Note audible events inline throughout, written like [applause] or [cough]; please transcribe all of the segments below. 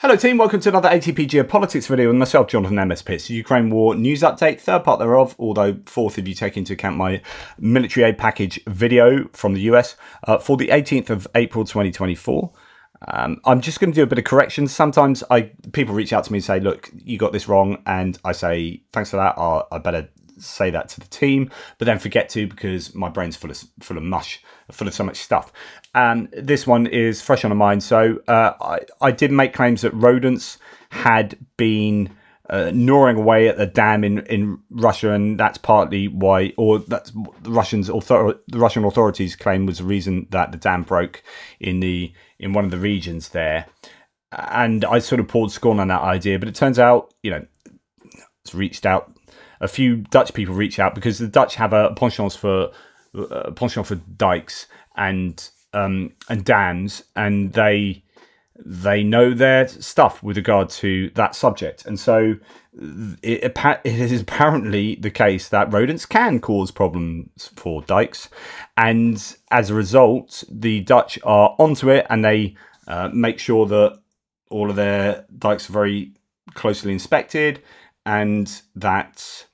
Hello team, welcome to another ATP Geopolitics video with myself, Jonathan MSP. Ukraine War News Update, third part thereof, although fourth if you take into account my military aid package video from the US uh, for the 18th of April 2024. Um, I'm just going to do a bit of correction. Sometimes I people reach out to me and say, look, you got this wrong. And I say, thanks for that. I'll, I better say that to the team, but then forget to because my brain's full of full of mush, full of so much stuff. And this one is fresh on my mind. So uh, I I did make claims that rodents had been. Uh, gnawing away at the dam in, in Russia, and that's partly why, or that's the Russians author- the Russian authorities claim was the reason that the dam broke in the in one of the regions there. And I sort of poured scorn on that idea, but it turns out, you know, it's reached out a few Dutch people reach out because the Dutch have a penchant for uh, penchant for dikes and um, and dams, and they they know their stuff with regard to that subject, and so it, [laughs] it is apparently the case that rodents can cause problems for dikes, and as a result, the Dutch are onto it, and they uh, make sure that all of their dikes are very closely inspected, and that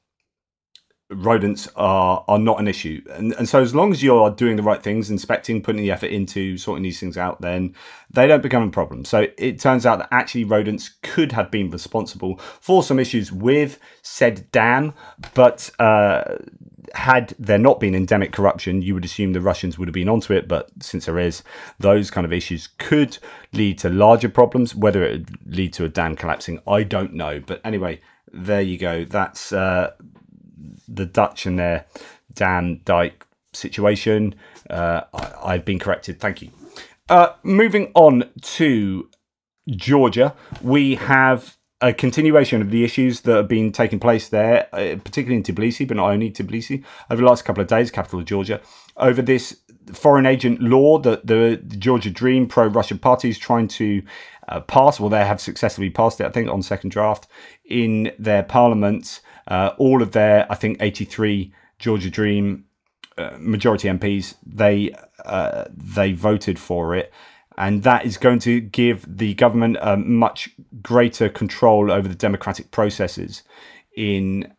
rodents are are not an issue. And, and so as long as you're doing the right things inspecting putting the effort into sorting these things out then they don't become a problem. So it turns out that actually rodents could have been responsible for some issues with said dam but uh, had there not been endemic corruption you would assume the russians would have been onto it. But since there is those kind of issues could lead to larger problems. Whether it would lead to a dam collapsing i don't know. But anyway there you go. That's uh, the Dutch and their dam dike situation. Uh, I, have been corrected. Thank you. Uh, moving on to Georgia, we have a continuation of the issues that have been taking place there, uh, particularly in Tbilisi, but not only Tbilisi, over the last couple of days, capital of Georgia, over this foreign agent law that the, the Georgia Dream pro Russian party is trying to uh, pass. Well, they have successfully passed it, I think, on second draft in their parliament. Uh, all of their, I think, 83 Georgia Dream uh, majority MPs, they uh, they voted for it, and that is going to give the government a much greater control over the democratic processes in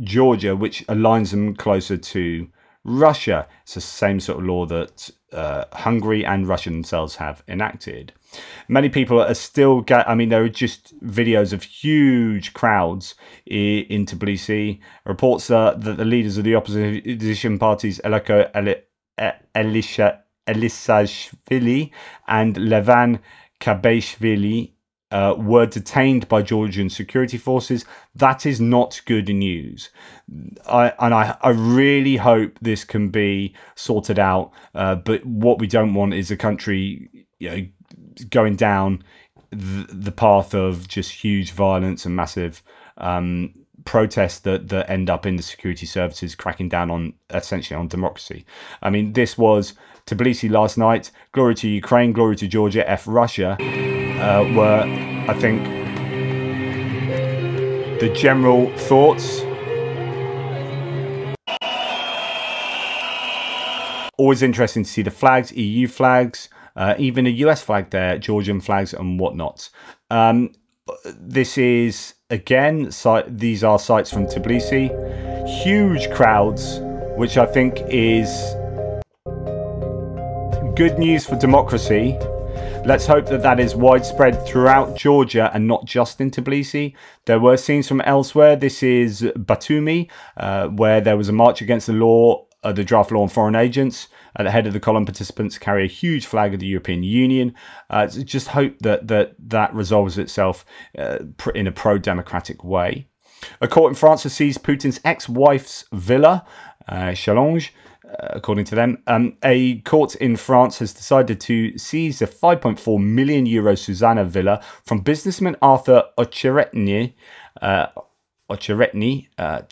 Georgia, which aligns them closer to Russia. It's the same sort of law that uh, Hungary and Russia themselves have enacted. Many people are still get. I mean, there are just videos of huge crowds in Tbilisi. Reports uh, that the leaders of the opposition parties, Aleko Elisha Elisashvili and Levan Khabeishvili, uh, were detained by Georgian security forces. That is not good news. I, and I, I really hope this can be sorted out. Uh, but what we don't want is a country you know, going down the, path of just huge violence and massive um, protests that, that end up in the security services cracking down on essentially on democracy. I mean, this was Tbilisi last night. Glory to Ukraine, glory to Georgia, F Russia uh, were, I think, the general thoughts. Always interesting to see the flags, EU flags, uh, even a US flag there, Georgian flags and whatnot. Um, this is, again, these are sites from Tbilisi. Huge crowds, which I think is good news for democracy Let's hope that that is widespread throughout Georgia and not just in Tbilisi. There were scenes from elsewhere. This is Batumi, uh, where there was a march against the law, uh, the draft law on foreign agents. At the head of the column, participants carry a huge flag of the European Union. Uh, just hope that that, that resolves itself uh, in a pro-democratic way. A court in France has seized Putin's ex-wife's villa, uh, Challonge, uh, according to them. Um, a court in France has decided to seize the 5.4 million euro Susanna villa from businessman Arthur Ocheretny, uh, Ocheretny, uh,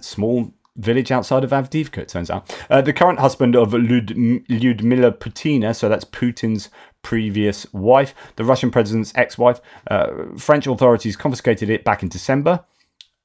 small village outside of Avdiivka, it turns out. Uh, the current husband of Lud Lyudmila Putina, so that's Putin's previous wife, the Russian president's ex-wife. Uh, French authorities confiscated it back in December.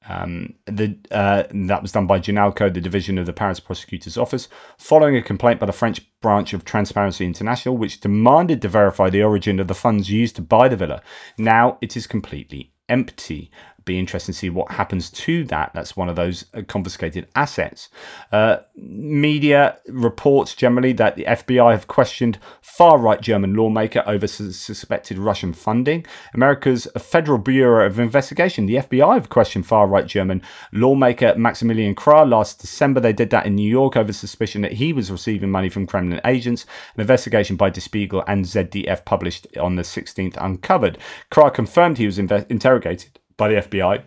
Um, the, uh, that was done by Junalco, the division of the Paris prosecutor's office, following a complaint by the French branch of Transparency International, which demanded to verify the origin of the funds used to buy the villa. Now it is completely empty be interesting to see what happens to that. That's one of those uh, confiscated assets. Uh, media reports generally that the FBI have questioned far right German lawmaker over su- suspected Russian funding. America's Federal Bureau of Investigation, the FBI, have questioned far right German lawmaker Maximilian Krah last December. They did that in New York over suspicion that he was receiving money from Kremlin agents. An investigation by Der Spiegel and ZDF published on the 16th uncovered. Krah confirmed he was interrogated by the FBI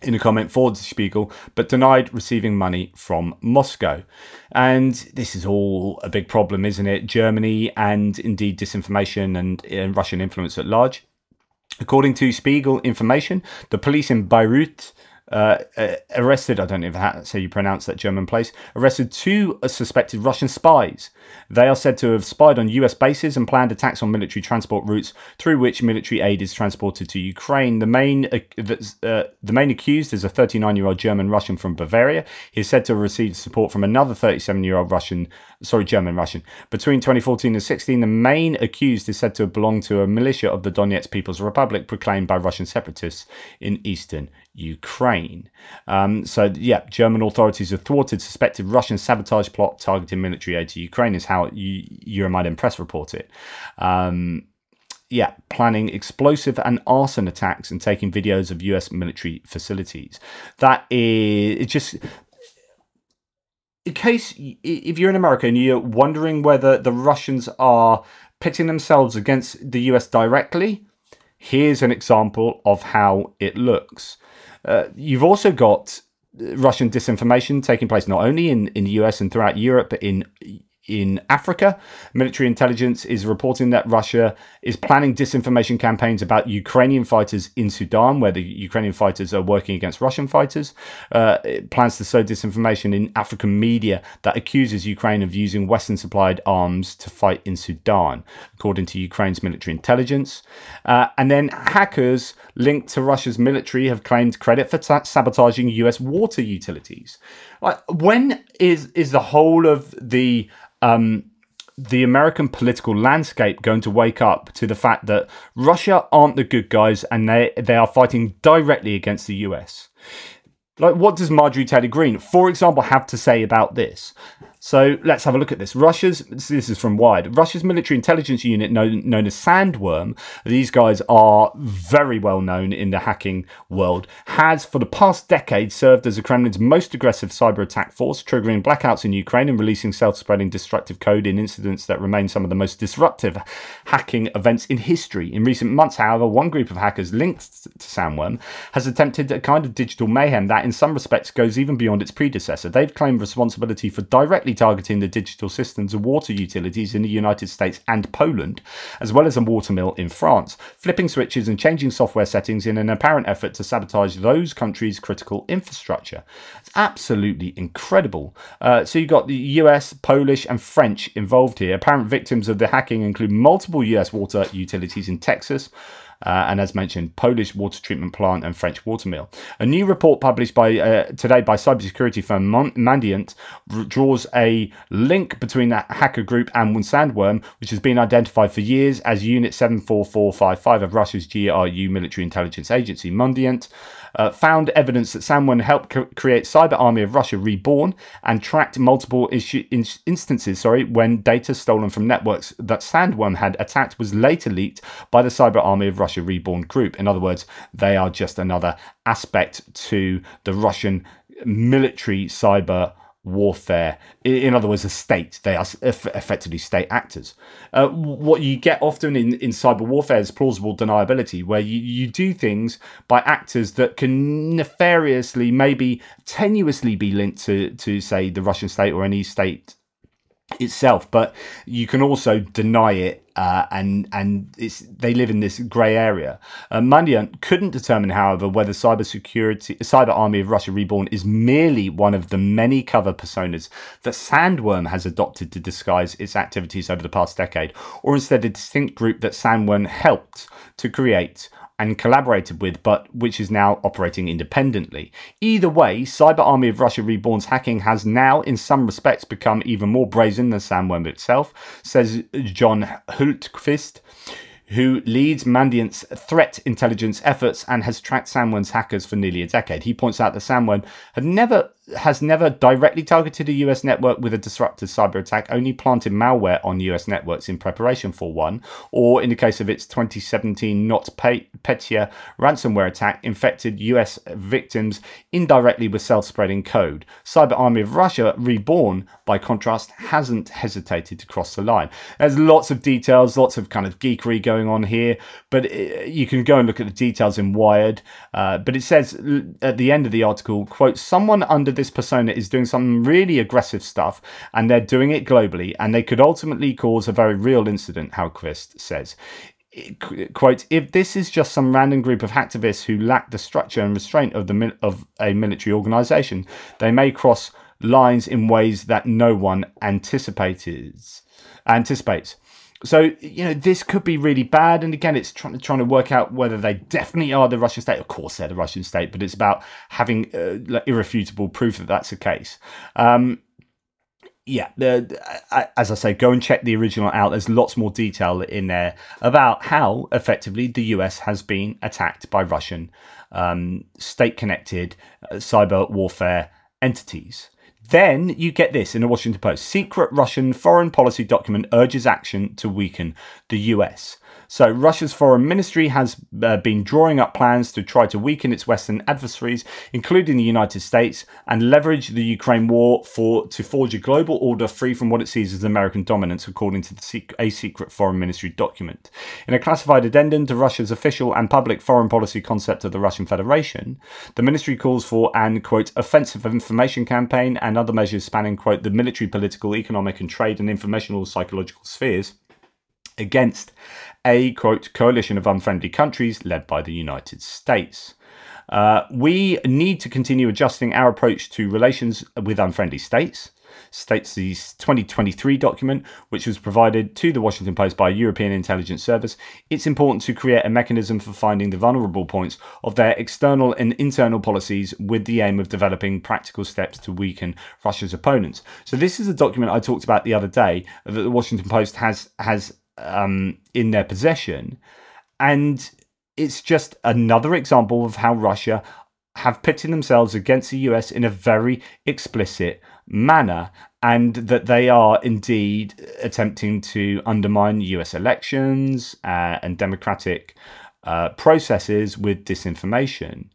in a comment for the Spiegel, but denied receiving money from Moscow. And this is all a big problem, isn't it? Germany and indeed disinformation and, and Russian influence at large. According to Spiegel information, the police in Bayreuth uh, uh, arrested, I don't know if that's how you pronounce that German place, arrested two suspected Russian spies. They are said to have spied on US bases and planned attacks on military transport routes through which military aid is transported to Ukraine. The main, uh, uh the main accused is a 39 year old German Russian from Bavaria. He is said to have received support from another 37 year old Russian, sorry, German Russian. Between 2014 and 16, the main accused is said to have belonged to a militia of the Donetsk People's Republic proclaimed by Russian separatists in eastern Ukraine. Um, so, yeah, German authorities have thwarted suspected Russian sabotage plot targeting military aid to Ukraine, is how Euromaidan Press report it. Um, yeah, planning explosive and arson attacks and taking videos of US military facilities. That is just. In case, if you're in America and you're wondering whether the Russians are pitting themselves against the US directly, here's an example of how it looks. Uh, you've also got Russian disinformation taking place not only in, in the US and throughout Europe, but in in Africa. Military intelligence is reporting that Russia is planning disinformation campaigns about Ukrainian fighters in Sudan, where the Ukrainian fighters are working against Russian fighters. Uh, it plans to sow disinformation in African media that accuses Ukraine of using Western supplied arms to fight in Sudan, according to Ukraine's military intelligence. Uh, and then hackers linked to Russia's military have claimed credit for sabotaging US water utilities. Like, when is is the whole of the um, the American political landscape going to wake up to the fact that Russia aren't the good guys and they they are fighting directly against the US? Like, what does Marjorie Taylor Greene, for example, have to say about this? So let's have a look at this. Russia's, this is from Wired, Russia's military intelligence unit known, known as Sandworm, these guys are very well known in the hacking world, has for the past decade served as the Kremlin's most aggressive cyber attack force, triggering blackouts in Ukraine and releasing self spreading destructive code in incidents that remain some of the most disruptive hacking events in history. In recent months, however, one group of hackers linked to Sandworm has attempted a kind of digital mayhem that, in some respects, goes even beyond its predecessor. They've claimed responsibility for directly targeting the digital systems of water utilities in the United States and Poland, as well as a water mill in France, flipping switches and changing software settings in an apparent effort to sabotage those countries' critical infrastructure. It's absolutely incredible. Uh, so you've got the US, Polish, and French involved here. Apparent victims of the hacking include multiple US water utilities in Texas uh, and as mentioned, Polish water treatment plant and French water mill. A new report published by uh, today by cybersecurity firm Mandiant draws a link between that hacker group and Sandworm, which has been identified for years as Unit 74455 of Russia's GRU military intelligence agency. Mandiant uh, found evidence that Sandworm helped co- create Cyber Army of Russia Reborn and tracked multiple issue, in- instances sorry, when data stolen from networks that Sandworm had attacked was later leaked by the Cyber Army of Russia Reborn group. In other words, they are just another aspect to the Russian military cyber warfare. In other words, a state. They are effectively state actors. Uh, what you get often in, in cyber warfare is plausible deniability, where you, you do things by actors that can nefariously, maybe tenuously be linked to, to, say, the Russian state or any state itself, but you can also deny it uh, and and it's they live in this grey area. Uh, couldn't determine, however, whether cybersecurity, Cyber Army of Russia Reborn is merely one of the many cover personas that Sandworm has adopted to disguise its activities over the past decade, or instead a distinct group that Sandworm helped to create and collaborated with, but which is now operating independently. Either way, Cyber Army of Russia Reborn's hacking has now, in some respects, become even more brazen than Sandworm itself, says John Hultquist who leads Mandiant's threat intelligence efforts and has tracked Sandworm's hackers for nearly a decade. He points out that Sandworm had never has never directly targeted a US network with a disruptive cyber attack, only planted malware on US networks in preparation for one, or in the case of its 2017 NotPetya ransomware attack, infected US victims indirectly with self spreading code. Cyber Army of Russia, reborn, by contrast, hasn't hesitated to cross the line. There's lots of details, lots of kind of geekery going on here, but uh, you can go and look at the details in Wired. Uh, but it says at the end of the article, quote, someone under this persona is doing some really aggressive stuff and they're doing it globally and they could ultimately cause a very real incident, Hultquist says. Quote, if this is just some random group of hacktivists who lack the structure and restraint of, the, of a military organization, they may cross lines in ways that no one anticipates. anticipates. So you know this could be really bad, and again, it's trying trying to work out whether they definitely are the Russian state. Of course, they're the Russian state, but it's about having uh, like, irrefutable proof that that's the case. Um, yeah, the, as I say, go and check the original out. There's lots more detail in there about how effectively the US has been attacked by Russian um, state-connected uh, cyber warfare entities. Then you get this in the Washington Post. Secret Russian foreign policy document urges action to weaken the US. So, Russia's foreign ministry has uh, been drawing up plans to try to weaken its Western adversaries, including the United States, and leverage the Ukraine war for to forge a global order free from what it sees as American dominance, according to the, a secret foreign ministry document. In a classified addendum to Russia's official and public foreign policy concept of the Russian Federation, the ministry calls for an quote offensive information campaign and other measures spanning quote the military, political, economic, and trade and informational psychological spheres against a quote coalition of unfriendly countries led by the United States. Uh, we need to continue adjusting our approach to relations with unfriendly states states the 2023 document, which was provided to the Washington Post by European intelligence service. It's important to create a mechanism for finding the vulnerable points of their external and internal policies with the aim of developing practical steps to weaken Russia's opponents. So this is a document I talked about the other day that the Washington Post has has um, in their possession, and it's just another example of how Russia have pitted themselves against the US in a very explicit manner, and that they are indeed attempting to undermine US elections uh, and democratic uh, processes with disinformation.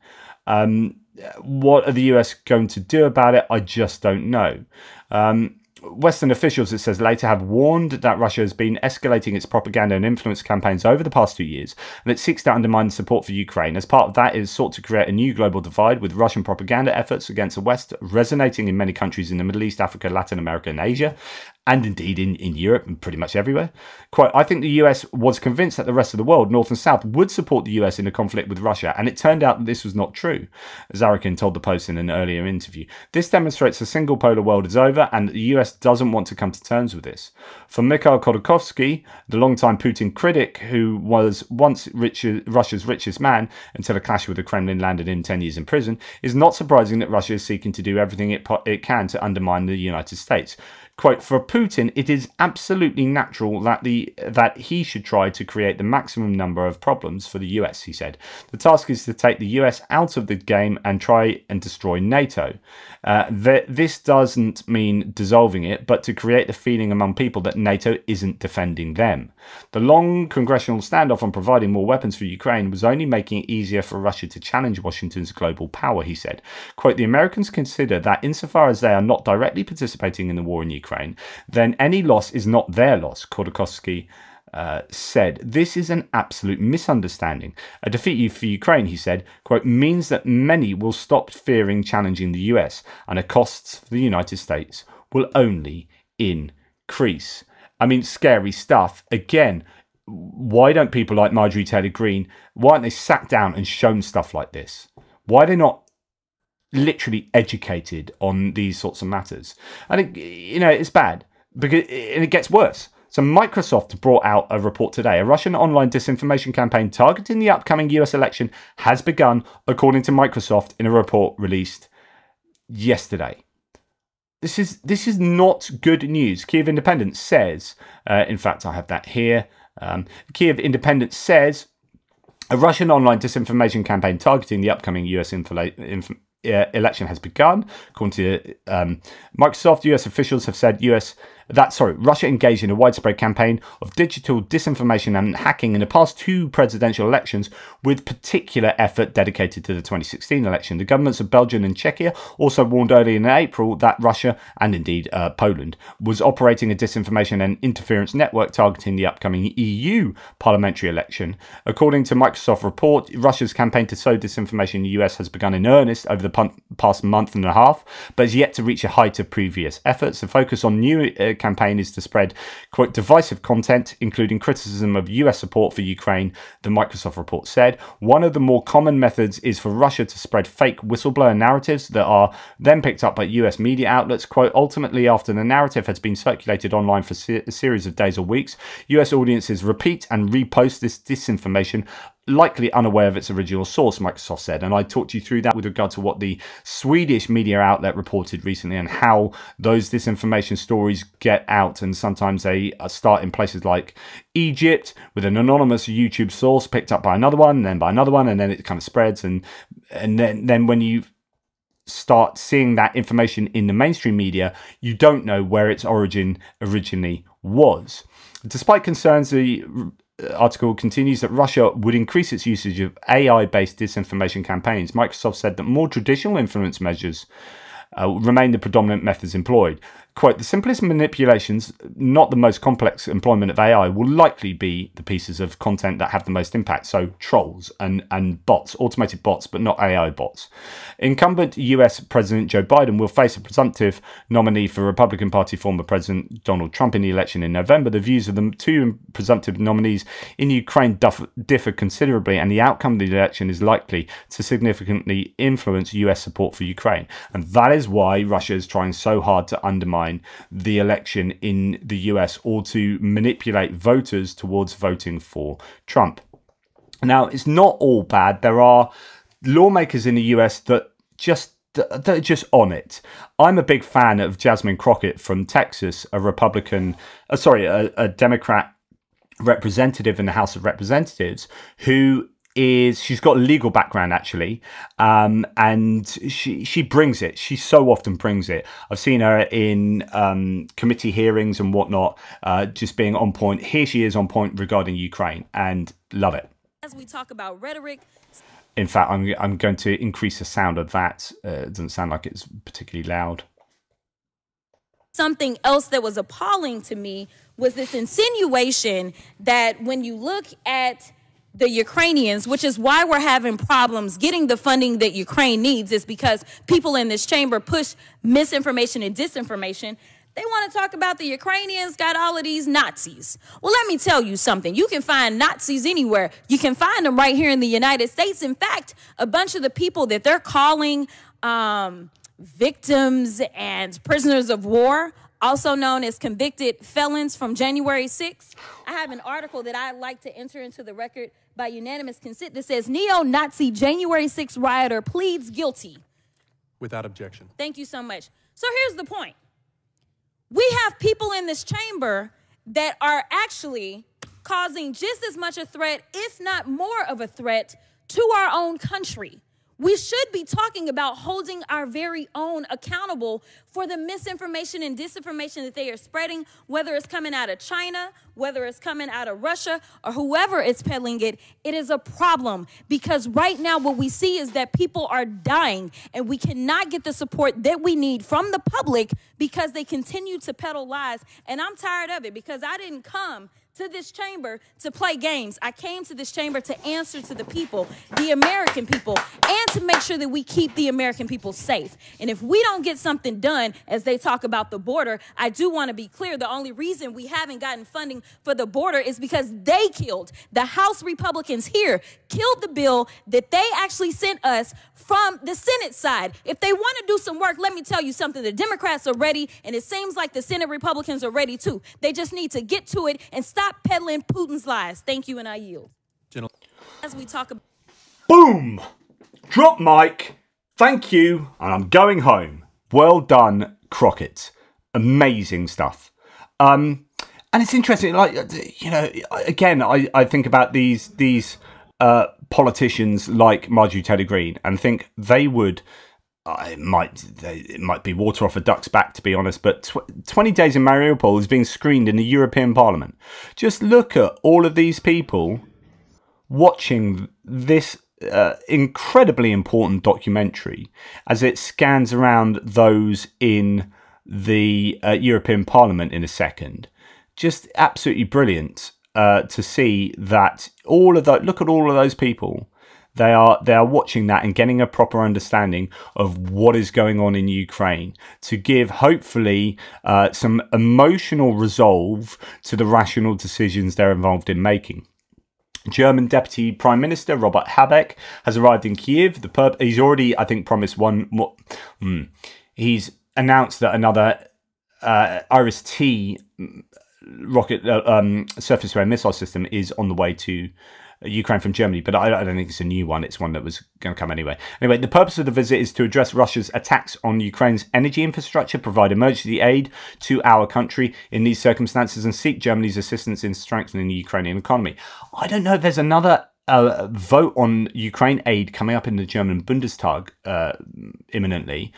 Um, what are the US going to do about it? I just don't know. Um, Western officials, it says later, have warned that Russia has been escalating its propaganda and influence campaigns over the past two years, and it seeks to undermine support for Ukraine. As part of that, it is sought to create a new global divide, with Russian propaganda efforts against the West resonating in many countries in the Middle East, Africa, Latin America, and Asia, and indeed in, in Europe and pretty much everywhere. Quite, I think the US was convinced that the rest of the world, North and South, would support the US in a conflict with Russia, and it turned out that this was not true, Zarakhin told the Post in an earlier interview. This demonstrates the single polar world is over and that the US doesn't want to come to terms with this. For Mikhail Khodorkovsky, the longtime Putin critic who was once Russia's richest man until a clash with the Kremlin landed him 10 years in prison, is not surprising that Russia is seeking to do everything it, it can to undermine the United States. Quote, for Putin, it is absolutely natural that the that he should try to create the maximum number of problems for the US, he said. The task is to take the US out of the game and try and destroy NATO. Uh, th- this doesn't mean dissolving it, but to create the feeling among people that NATO isn't defending them. The long congressional standoff on providing more weapons for Ukraine was only making it easier for Russia to challenge Washington's global power, he said. Quote, the Americans consider that insofar as they are not directly participating in the war in Ukraine, Ukraine, then any loss is not their loss, Khodorkovsky uh, said. This is an absolute misunderstanding. A defeat for Ukraine, he said, quote, means that many will stop fearing challenging the US, and the costs for the United States will only increase. I mean, scary stuff. Again, why don't people like Marjorie Taylor Greene, why aren't they sat down and shown stuff like this? Why are they not literally educated on these sorts of matters. And it, you know, it's bad because and it gets worse So, Microsoft brought out a report today. A Russian online disinformation campaign targeting the upcoming US election has begun, according to Microsoft, in a report released yesterday. This is this is not good news. Kiev Independent says, uh, in fact, I have that here. Um, Kiev Independent says a Russian online disinformation campaign targeting the upcoming US infla- inf- election has begun. According to um, Microsoft, US officials have said US that sorry, Russia engaged in a widespread campaign of digital disinformation and hacking in the past two presidential elections, with particular effort dedicated to the 2016 election. The governments of Belgium and Czechia also warned early in April that Russia, and indeed uh, Poland, was operating a disinformation and interference network targeting the upcoming EU parliamentary election. According to Microsoft report, Russia's campaign to sow disinformation in the US has begun in earnest over the past month and a half, but has yet to reach a height of previous efforts. The focus on new uh, campaign is to spread, quote, divisive content, including criticism of US support for Ukraine, the Microsoft report said. One of the more common methods is for Russia to spread fake whistleblower narratives that are then picked up by US media outlets. Quote, ultimately, after the narrative has been circulated online for a series of days or weeks, US audiences repeat and repost this disinformation likely unaware of its original source, Microsoft said. And I talked you through that with regard to what the Swedish media outlet reported recently and how those disinformation stories get out. And sometimes they uh, start in places like Egypt with an anonymous YouTube source picked up by another one, then by another one, and then it kind of spreads. And, and then, then when you start seeing that information in the mainstream media, you don't know where its origin originally was. Despite concerns, the article continues that Russia would increase its usage of AI based disinformation campaigns. Microsoft said that more traditional influence measures uh, remain the predominant methods employed. Quote, the simplest manipulations, not the most complex employment of AI, will likely be the pieces of content that have the most impact. So trolls and, and bots, automated bots, but not AI bots. Incumbent US President Joe Biden will face a presumptive nominee for Republican Party former President Donald Trump in the election in November. The views of the two presumptive nominees in Ukraine differ considerably, and the outcome of the election is likely to significantly influence US support for Ukraine. And that is why Russia is trying so hard to undermine undermine the election in the US or to manipulate voters towards voting for Trump. Now, it's not all bad. There are lawmakers in the US that just that are just on it. I'm a big fan of Jasmine Crockett from Texas, a Republican, uh, sorry, a, a Democrat representative in the House of Representatives who is she's got a legal background actually, um, and she she brings it. She so often brings it. I've seen her in um, committee hearings and whatnot, uh, just being on point. Here she is on point regarding Ukraine, and love it. As we talk about rhetoric. In fact, I'm I'm going to increase the sound of that. Uh, it doesn't sound like it's particularly loud. Something else that was appalling to me was this insinuation that when you look at the Ukrainians, which is why we're having problems getting the funding that Ukraine needs, is because people in this chamber push misinformation and disinformation. They want to talk about the Ukrainians got all of these Nazis. Well, let me tell you something. You can find Nazis anywhere. You can find them right here in the United States. In fact, a bunch of the people that they're calling um, victims and prisoners of war also known as convicted felons from January 6th. I have an article that I'd like to enter into the record by unanimous consent that says neo Nazi January 6th rioter pleads guilty. Without objection. Thank you so much. So here's the point we have people in this chamber that are actually causing just as much a threat, if not more of a threat, to our own country. We should be talking about holding our very own accountable for the misinformation and disinformation that they are spreading, whether it's coming out of China, whether it's coming out of Russia, or whoever is peddling it. It is a problem because right now what we see is that people are dying and we cannot get the support that we need from the public because they continue to peddle lies. And I'm tired of it because I didn't come to this chamber to play games. I came to this chamber to answer to the people, the American people, and to make sure that we keep the American people safe. And if we don't get something done, as they talk about the border, I do want to be clear the only reason we haven't gotten funding for the border is because they killed, the House Republicans here killed the bill that they actually sent us from the Senate side. If they want to do some work, let me tell you something. The Democrats are ready, and it seems like the Senate Republicans are ready too. They just need to get to it and stop peddling Putin's lies. Thank you, and I yield. General. As we talk about. Boom! Drop mic. Thank you, and I'm going home. Well done, Crockett. Amazing stuff. Um, and it's interesting, like you know, again, I, I think about these these uh, politicians like Marjorie Taylor Greene and think they would. Uh, it might it might be water off a duck's back to be honest, but tw- 20 days in Mariupol is being screened in the European Parliament. Just look at all of these people watching this uh, incredibly important documentary as it scans around those in the uh, European Parliament in a second. Just absolutely brilliant uh, to see that all of that. Look at all of those people. They are they are watching that and getting a proper understanding of what is going on in Ukraine to give hopefully uh, some emotional resolve to the rational decisions they're involved in making. German Deputy Prime Minister Robert Habeck has arrived in Kiev. The he's already, I think, promised one more. Hmm, he's announced that another uh, Iris T rocket uh, um, surface to air missile system is on the way to Ukraine from Germany, but I, I, don't think it's a new one. It's one that was going to come anyway. Anyway, the purpose of the visit is to address Russia's attacks on Ukraine's energy infrastructure, provide emergency aid to our country in these circumstances, and seek Germany's assistance in strengthening the Ukrainian economy. I don't know if there's another uh, vote on Ukraine aid coming up in the German Bundestag uh, imminently.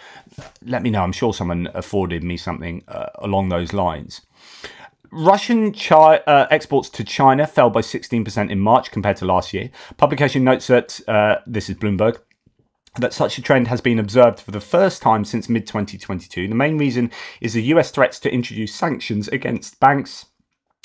Let me know. I'm sure someone afforded me something uh, along those lines. Russian chi- uh, exports to China fell by 16% in March compared to last year. Publication notes that, uh, this is Bloomberg, that such a trend has been observed for the first time since mid 2022. The main reason is the US threats to introduce sanctions against banks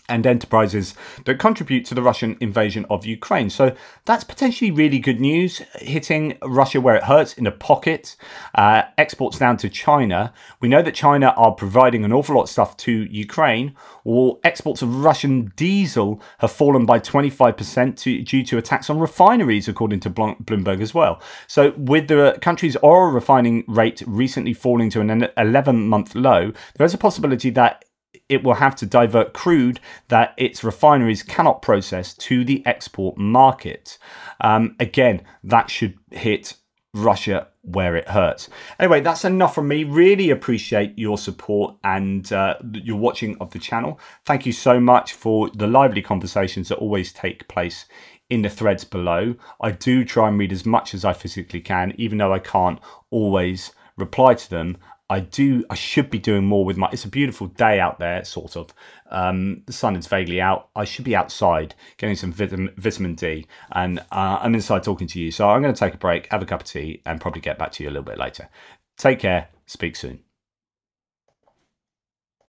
and enterprises that contribute to the Russian invasion of Ukraine. So that's potentially really good news, hitting Russia where it hurts in a pocket. Uh, exports down to China. We know that China are providing an awful lot of stuff to Ukraine. Or exports of Russian diesel have fallen by 25% to, due to attacks on refineries, according to Bloomberg as well. So, with the country's oil refining rate recently falling to an 11 month low, there is a possibility that it will have to divert crude that its refineries cannot process to the export market. Um, again, that should hit Russia where it hurts. Anyway, that's enough from me. Really appreciate your support and uh, your watching of the channel. Thank you so much for the lively conversations that always take place in the threads below. I do try and read as much as I physically can, even though I can't always reply to them. I do. I should be doing more with my. It's a beautiful day out there, sort of. Um, the sun is vaguely out. I should be outside getting some vitamin, vitamin D, and uh, I'm inside talking to you. So I'm going to take a break, have a cup of tea, and probably get back to you a little bit later. Take care. Speak soon.